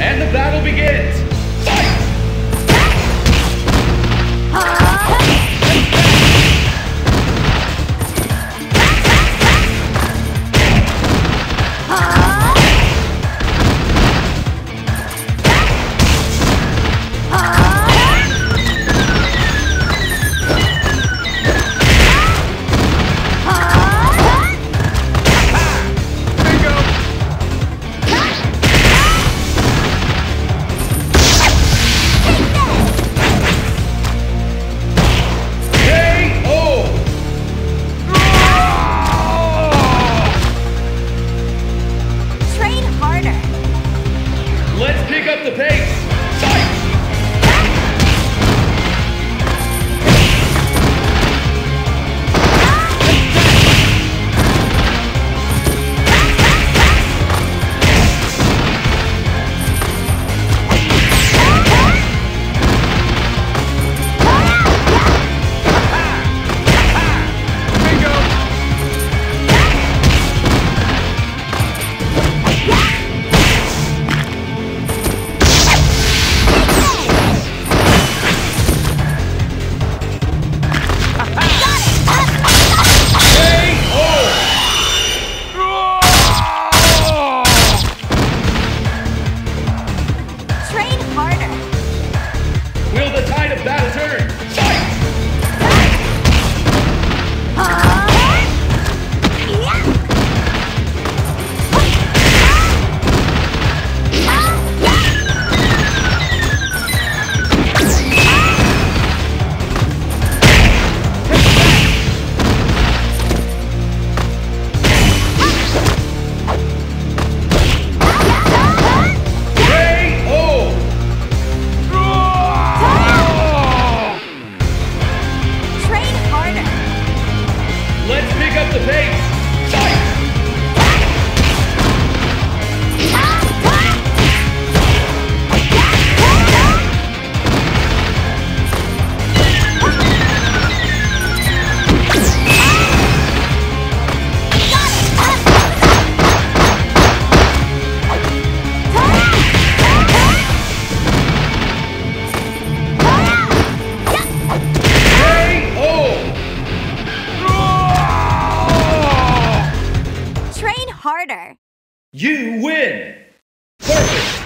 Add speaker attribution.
Speaker 1: And the battle up the pace! Of battle turn? Pick up the pace! You win! Perfect!